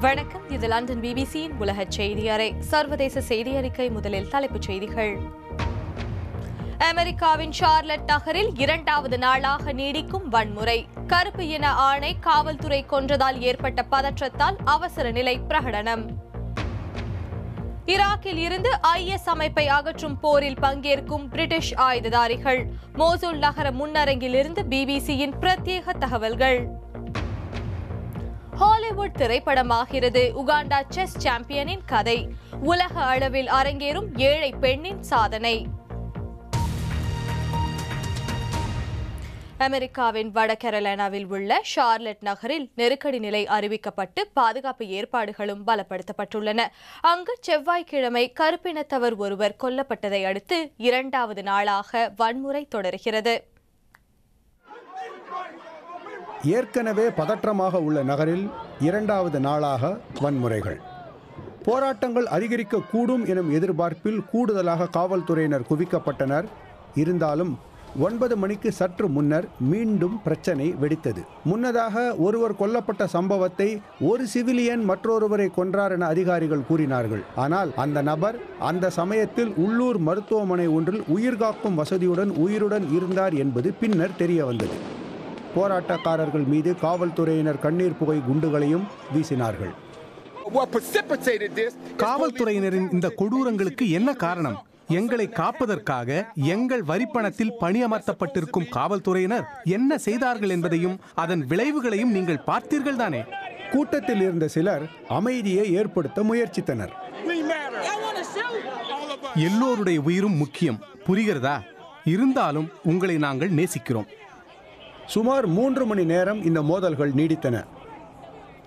வணக்கம். இது லண்டன் பிபிசியின் உலக செய்தி அறை. சர்வதேச செய்தி அறிக்கை முதலில் தலைப்புச் செய்திகள். அமெரிக்காவின் சார்லட் நகரில் இரண்டாவது நாளாக நீடிக்கும் வன்முறை. கருப்பு இன ஆணை காவல்துறை கொன்றதால் ஏற்பட்ட பதற்றத்தால் அவசர நிலை பிரகடனம். ஈராக்கில் இருந்து ஐஎஸ் அமைப்பை அகற்றும் போரில் பங்கேற்கும் பிரிட்டிஷ் ஆயுததாரிகள். மோசூல் நகர முன்னரங்கிலிருந்து பிபிசியின் பிரத்யேக தகவல்கள். ஹாலிவுட் திரைப்படமாகிறது. உகாண்டா செஸ் சாம்பியனின் கதை. உலக அளவில் அரங்கேறும் ஏழை பெண்ணின் சாதனை. அமெரிக்காவின் வட கரோலினாவில் உள்ள ஷார்லட் நகரில் நெருக்கடி நிலை அறிவிக்கப்பட்டு பாதுகாப்பு ஏற்பாடுகளும் பலப்படுத்தப்பட்டுள்ளன. அங்கு செவ்வாய்க்கிழமை கருப்பினத்தவர் ஒருவர் கொல்லப்பட்டதை அடுத்து இரண்டாவது நாளாக வன்முறை தொடர்கிறது. ஏற்கனவே பதற்றமாக உள்ள நகரில் இரண்டாவது நாளாக வன்முறைகள். போராட்டங்கள் அதிகரிக்கக்கூடும் எனும் எதிர்பார்ப்பில் கூடுதலாக காவல்துறையினர் குவிக்கப்பட்டனர். இருந்தாலும் ஒன்பது மணிக்கு சற்று முன்னர் மீண்டும் பிரச்சனை வெடித்தது. முன்னதாக ஒருவர் கொல்லப்பட்ட சம்பவத்தை ஒரு சிவிலியன் மற்றொருவரை கொன்றார் என அதிகாரிகள் கூறினார்கள். ஆனால் அந்த நபர் அந்த சமயத்தில் உள்ளூர் மருத்துவமனை ஒன்றில் உயிர்காக்கும் வசதியுடன் உயிருடன் இருந்தார் என்பது பின்னர் தெரிய வந்தது போராட்டக்காரர்கள் மீது காவல்துறையினர் கண்ணீர் புகை குண்டுகளையும் வீசினார்கள்? காவல்துறையினரின் இந்த கொடூரங்களுக்கு என்ன காரணம்? எங்களை காப்பதற்காக எங்கள் வரிப்பணத்தில் பணியமர்த்தப்பட்டிருக்கும் காவல்துறையினர் என்ன செய்தார்கள் என்பதையும் அதன் விளைவுகளையும் நீங்கள் பார்த்தீர்கள் தானே கூட்டத்தில் இருந்த சிலர் அமைதியை ஏற்படுத்த முயற்சித்தனர். எல்லோருடைய உயிரும் முக்கியம். புரிகிறதா? இருந்தாலும் உங்களை நாங்கள் நேசிக்கிறோம். சுமார் மூன்று மணி நேரம் இந்த மோதல்கள் நீடித்தன.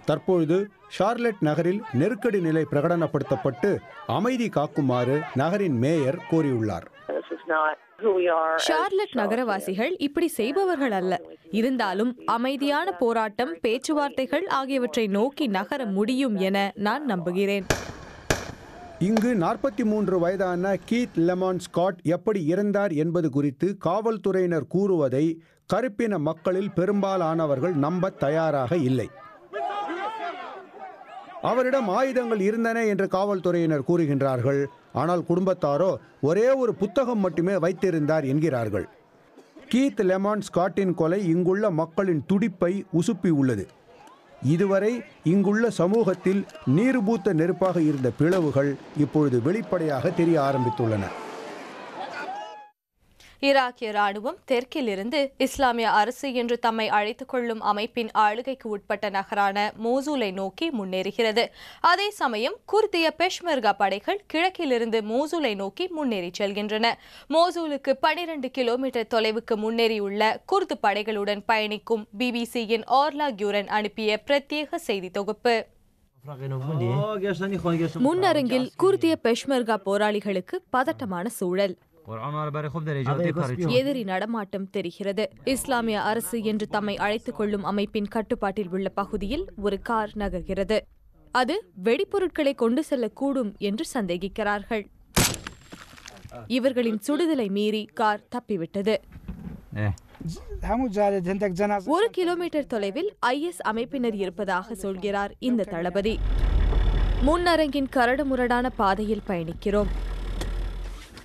தற்பொழுது ஷார்லெட் நகரில் நெருக்கடி நிலை பிரகடனப்படுத்தப்பட்டு அமைதி காக்குமாறு நகரின் மேயர் கோரியுள்ளார் ஷார்லட் நகரவாசிகள் இப்படி செய்பவர்கள் அல்ல. இருந்தாலும் அமைதியான போராட்டம் பேச்சுவார்த்தைகள் ஆகியவற்றை நோக்கி நகர முடியும் என நான் நம்புகிறேன். இங்கு நாற்பத்தி மூன்று வயதான கீத் லெமான் ஸ்காட் எப்படி இறந்தார் என்பது குறித்து காவல்துறையினர் கூறுவதை கருப்பின மக்களில் பெரும்பாலானவர்கள் நம்ப தயாராக இல்லை. அவரிடம் ஆயுதங்கள் இருந்தன என்று காவல்துறையினர் கூறுகின்றார்கள். ஆனால் குடும்பத்தாரோ ஒரே ஒரு புத்தகம் மட்டுமே வைத்திருந்தார் என்கிறார்கள். கீத் லெமான் ஸ்காட்டின் கொலை இங்குள்ள மக்களின் துடிப்பை உசுப்பி உள்ளது. இதுவரை இங்குள்ள சமூகத்தில் நீர்பூத்த நெருப்பாக இருந்த பிளவுகள் இப்பொழுது வெளிப்படையாக தெரிய ஆரம்பித்துள்ளன. ஈராக்கிய ராணுவம் தெற்கிலிருந்து இஸ்லாமிய அரசு என்று தம்மை அழைத்துக் கொள்ளும் அமைப்பின் ஆளுகைக்கு உட்பட்ட நகரான மோசூலை நோக்கி முன்னேறுகிறது. அதே சமயம் குர்திய பெஷ்மெர்கா படைகள் கிழக்கிலிருந்து மோசூலை நோக்கி முன்னேறி செல்கின்றன. மோசூலுக்கு பனிரெண்டு கிலோமீட்டர் தொலைவுக்கு முன்னேறியுள்ள குர்து படைகளுடன் பயணிக்கும் பிபிசியின் ஆர்லா கியூரன் அனுப்பிய பிரத்யேக செய்தி தொகுப்பு. முன்னரங்கில் குர்திய பெஷ்மர்கா போராளிகளுக்கு பதட்டமான சூழல். எதிரி நடமாட்டம் தெரிகிறது. இஸ்லாமிய அரசு என்று தம்மை அழைத்துக் கொள்ளும் அமைப்பின் கட்டுப்பாட்டில் உள்ள பகுதியில் ஒரு கார் நகர்கிறது. அது வெடிப்பொருட்களை கொண்டு செல்லக்கூடும் என்று சந்தேகிக்கிறார்கள். இவர்களின் சுடுதலை மீறி கார் தப்பிவிட்டது. ஒரு கிலோமீட்டர் தொலைவில் ஐஎஸ் அமைப்பினர் இருப்பதாக சொல்கிறார் இந்த தளபதி. முன்னரங்கின் கரடுமுரடான பாதையில் பயணிக்கிறோம்.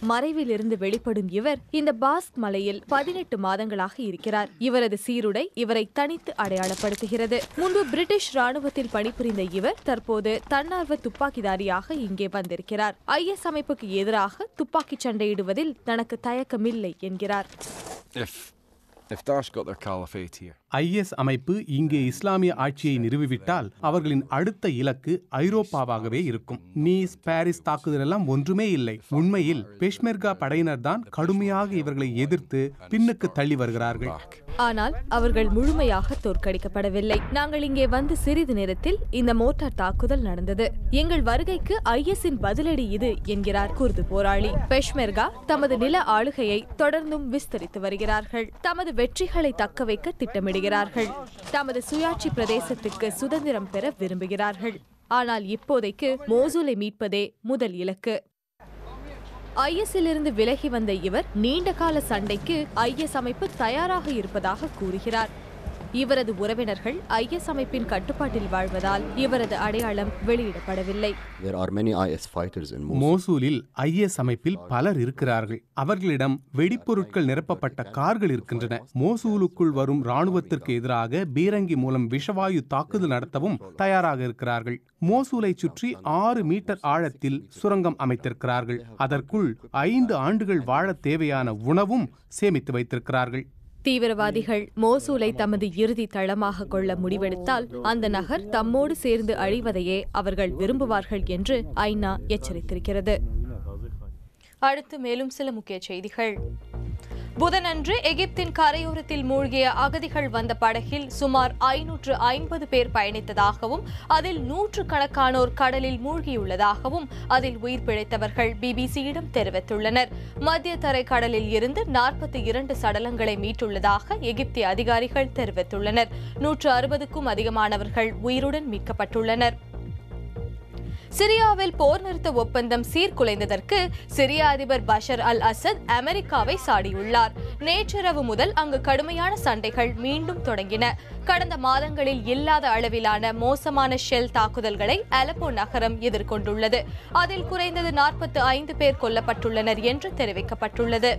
மறைவிலிருந்து வெளிப்படும் இவர் இந்த பாஸ்க் மலையில் பதினெட்டு மாதங்களாக இருக்கிறார். இவரது சீருடை இவரை தனித்து அடையாளப்படுத்துகிறது. முன்பு பிரிட்டிஷ் ராணுவத்தில் பணிபுரிந்த இவர் தற்போது தன்னார்வ துப்பாக்கிதாரியாக இங்கே வந்திருக்கிறார். ஐஎஸ் அமைப்புக்கு எதிராக துப்பாக்கி சண்டையிடுவதில் தனக்கு தயக்கமில்லை என்கிறார். If ஐஎஸ் அமைப்பு இங்கே இஸ்லாமிய ஆட்சியை நிறுவிவிட்டால் அவர்களின் அடுத்த இலக்கு ஐரோப்பாவாகவே இருக்கும். நீஸ் பாரிஸ் தாக்குதல் எல்லாம் ஒன்றுமே இல்லை. உண்மையில் பெஷ்மெர்கா படையினர் தான் கடுமையாக இவர்களை எதிர்த்து பின்னுக்கு தள்ளி வருகிறார்கள். ஆனால் அவர்கள் முழுமையாக தோற்கடிக்கப்படவில்லை. நாங்கள் இங்கே வந்து சிறிது நேரத்தில் இந்த மோட்டார் தாக்குதல் நடந்தது. எங்கள் வருகைக்கு ஐஎஸ்இன் பதிலடி இது என்கிறார் குர்து போராளி. பெஷ்மெர்கா தமது நில ஆளுகையை தொடர்ந்தும் விஸ்தரித்து வருகிறார்கள். தமது வெற்றிகளை தக்க வைக்க திட்டமிடுகிறார்கள். தமது சுயாட்சி பிரதேசத்துக்கு சுதந்திரம் பெற விரும்புகிறார்கள். ஆனால் இப்போதைக்கு மோசூலை மீட்பதே முதல் இலக்கு. ஐஎஸ்ஸிலிருந்து விலகி வந்த இவர் நீண்ட கால சண்டைக்கு ஐஎஸ் அமைப்பு தயாராக இருப்பதாக கூறுகிறார். இவரது உறவினர்கள் ஐஎஸ் அமைப்பின் கட்டுப்பாட்டில் வாழ்வதால் இவரது அடையாளம் வெளியிடப்படவில்லை. மோசூலில் ஐஎஸ் அமைப்பில் பலர் இருக்கிறார்கள். அவர்களிடம் வெடிப்பொருட்கள் நிரப்பப்பட்ட கார்கள் இருக்கின்றன. மோசூலுக்குள் வரும் ராணுவத்திற்கு எதிராக பீரங்கி மூலம் விஷவாயு தாக்குதல் நடத்தவும் தயாராக இருக்கிறார்கள். மோசூலை சுற்றி ஆறு மீட்டர் ஆழத்தில் சுரங்கம் அமைத்திருக்கிறார்கள். அதற்குள் ஐந்து ஆண்டுகள் வாழத் தேவையான உணவும் சேமித்து வைத்திருக்கிறார்கள். தீவிரவாதிகள் மோசூலை தமது இறுதி தளமாக கொள்ள முடிவெடுத்தால் அந்த நகர் தம்மோடு சேர்ந்து அழிவதையே அவர்கள் விரும்புவார்கள் என்று ஐநா எச்சரித்திருக்கிறது. அடுத்து மேலும் சில முக்கிய செய்திகள். புதனன்று எகிப்தின் கரையோரத்தில் மூழ்கிய அகதிகள் வந்த படகில் சுமார் ஐநூற்று ஐம்பது பேர் பயணித்ததாகவும் அதில் நூற்று கணக்கானோர் கடலில் மூழ்கியுள்ளதாகவும் அதில் உயிர் பிழைத்தவர்கள் பிபிசியிடம் தெரிவித்துள்ளனர். மத்திய தரை கடலில் இருந்து நாற்பத்தி இரண்டு சடலங்களை மீட்டுள்ளதாக எகிப்திய அதிகாரிகள் தெரிவித்துள்ளனர். நூற்று அறுபதுக்கும் அதிகமானவர்கள் உயிருடன் மீட்கப்பட்டுள்ளனர். சிரியாவில் போர் நிறுத்த ஒப்பந்தம் சீர்குலைந்ததற்கு சிரிய அதிபர் பஷர் அல் அசத் அமெரிக்காவை சாடியுள்ளார். நேற்றிரவு முதல் அங்கு கடுமையான சண்டைகள் மீண்டும் தொடங்கின. கடந்த மாதங்களில் இல்லாத அளவிலான மோசமான ஷெல் தாக்குதல்களை அலப்போ நகரம் எதிர்கொண்டுள்ளது. அதில் குறைந்தது நாற்பத்தி ஐந்து பேர் கொல்லப்பட்டுள்ளனர் என்று தெரிவிக்கப்பட்டுள்ளது.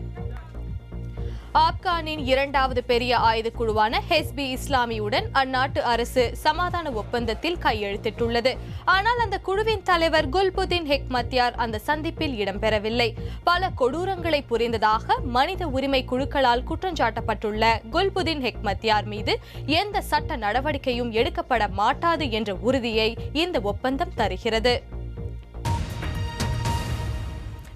ஆப்கானின் இரண்டாவது பெரிய ஆயுத குழுவான ஹெஸ்பி இஸ்லாமியுடன் அந்நாட்டு அரசு சமாதான ஒப்பந்தத்தில் கையெழுத்திட்டுள்ளது. ஆனால் அந்த குழுவின் தலைவர் குல்புதீன் ஹெக்மத்யார் அந்த சந்திப்பில் இடம்பெறவில்லை. பல கொடூரங்களை புரிந்ததாக மனித உரிமை குழுக்களால் குற்றஞ்சாட்டப்பட்டுள்ள குல்புதீன் ஹெக்மத்யார் மீது எந்த சட்ட நடவடிக்கையும் எடுக்கப்பட மாட்டாது என்ற உறுதியை இந்த ஒப்பந்தம் தருகிறது.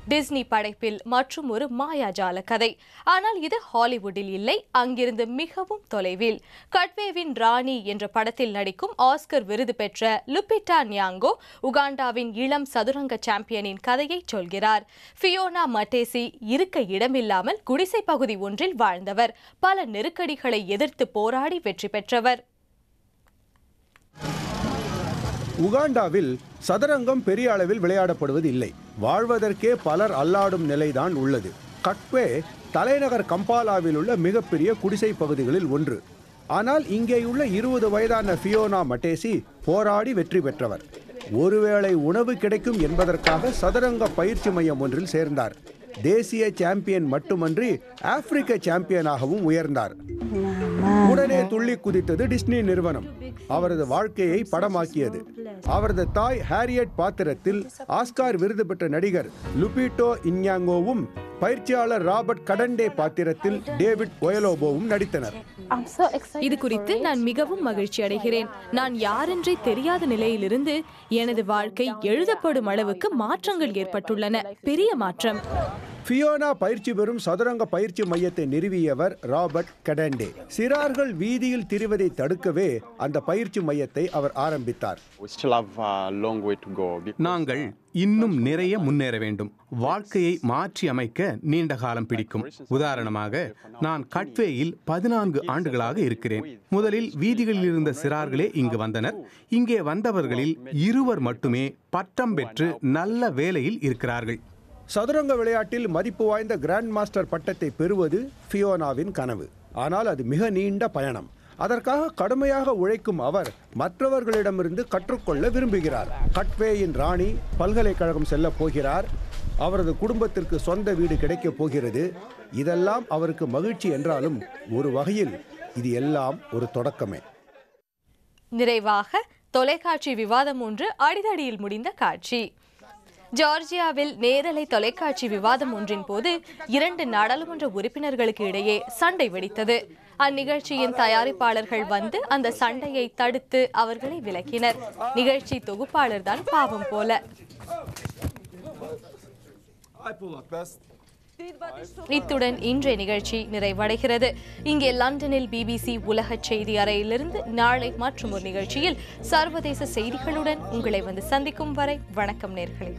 டிஸ்னி படைப்பில் மற்றும் ஒரு மாயாஜால கதை. ஆனால் இது ஹாலிவுட்டில் இல்லை அங்கிருந்து மிகவும் தொலைவில். கட்வேவின் ராணி என்ற படத்தில் நடிக்கும் ஆஸ்கர் விருது பெற்ற லுபிட்டா நியாங்கோ உகாண்டாவின் இளம் சதுரங்க சாம்பியனின் கதையை சொல்கிறார். ஃபியோனா மட்டேசி இருக்க இடமில்லாமல் குடிசை பகுதி ஒன்றில் வாழ்ந்தவர். பல நெருக்கடிகளை எதிர்த்து போராடி வெற்றி பெற்றவர். உகாண்டாவில் சதுரங்கம் பெரிய அளவில் விளையாடப்படுவது இல்லை வாழ்வதற்கே பலர் அல்லாடும் நிலைதான் உள்ளது. கட்வே தலைநகர் கம்பாலாவில் உள்ள மிகப்பெரிய குடிசை பகுதிகளில் ஒன்று. ஆனால் இங்கேயுள்ள இருபது வயதான ஃபியோனா மட்டேசி போராடி வெற்றி பெற்றவர். ஒருவேளை உணவு கிடைக்கும் என்பதற்காக சதுரங்க பயிற்சி மையம் ஒன்றில் சேர்ந்தார். தேசிய சாம்பியன் மட்டுமன்றி ஆப்பிரிக்க சாம்பியனாகவும் உயர்ந்தார். உடனே துள்ளி குதித்தது டிஸ்னி நிறுவனம். அவரது வாழ்க்கையை படமாக்கியது. அவரது தாய் ஹாரியட் பாத்திரத்தில் ஆஸ்கார் விருது பெற்ற நடிகர் லுபிட்டோ இன்யாங்கோவும் பயிற்சியாளர் ராபர்ட் கடண்டே பாத்திரத்தில் டேவிட் ஒயலோபோவும் நடித்தனர். இது குறித்து நான் மிகவும் மகிழ்ச்சி அடைகிறேன். நான் யாரென்றே தெரியாத நிலையிலிருந்து எனது வாழ்க்கை எழுதப்படும் அளவுக்கு மாற்றங்கள் ஏற்பட்டுள்ளன. பெரிய மாற்றம். ஃபியோனா பயிற்சி பெறும் சதுரங்க பயிற்சி மையத்தை நிறுவியவர் ராபர்ட் கடண்டே. சிறார்கள் வீதியில் திரிவதை தடுக்கவே அந்த பயிற்சி மையத்தை அவர் ஆரம்பித்தார். We still have a long way to go. because, நாங்கள் இன்னும் நிறைய முன்னேற வேண்டும். வாழ்க்கையை மாற்றி அமைக்க நீண்ட காலம் பிடிக்கும். உதாரணமாக நான் கட்வேயில் பதினான்கு ஆண்டுகளாக இருக்கிறேன். முதலில் வீதிகளில் இருந்த சிறார்களே இங்கு வந்தனர். இங்கே வந்தவர்களில் இருவர் மட்டுமே பட்டம் பெற்று நல்ல வேலையில் இருக்கிறார்கள். சதுரங்க விளையாட்டில் மதிப்பு வாய்ந்த கிராண்ட் மாஸ்டர் பட்டத்தை பெறுவது ஃபியோனாவின் கனவு. ஆனால் அது மிக நீண்ட பயணம். அதற்காக கடுமையாக உழைக்கும் அவர் மற்றவர்களிடமிருந்து கற்றுக்கொள்ள விரும்புகிறார். கட்வேயின் ராணி பல்கலைக்கழகம் செல்ல போகிறார். அவரது குடும்பத்திற்கு சொந்த வீடு கிடைக்கப் போகிறது. இதெல்லாம் அவருக்கு மகிழ்ச்சி என்றாலும் ஒரு வகையில் இது எல்லாம் ஒரு தொடக்கமே. நிறைவாக தொலைக்காட்சி விவாதம் ஒன்று அடிதடியில் முடிந்த காட்சி. ஜார்ஜியாவில் நேரலை தொலைக்காட்சி விவாதம் ஒன்றின் போது இரண்டு நாடாளுமன்ற உறுப்பினர்களுக்கு இடையே சண்டை வெடித்தது. அந்நிகழ்ச்சியின் தயாரிப்பாளர்கள் வந்து அந்த சண்டையை தடுத்து அவர்களை விலக்கினர். நிகழ்ச்சி தொகுப்பாளர் தான் பாவம் போல. இத்துடன் இன்றைய நிகழ்ச்சி நிறைவடைகிறது. இங்கே லண்டனில் பிபிசி உலக செய்தி அறையிலிருந்து நாளை மற்றும் ஒரு நிகழ்ச்சியில் சர்வதேச செய்திகளுடன் உங்களை வந்து சந்திக்கும் வரை வணக்கம் நேர்களே.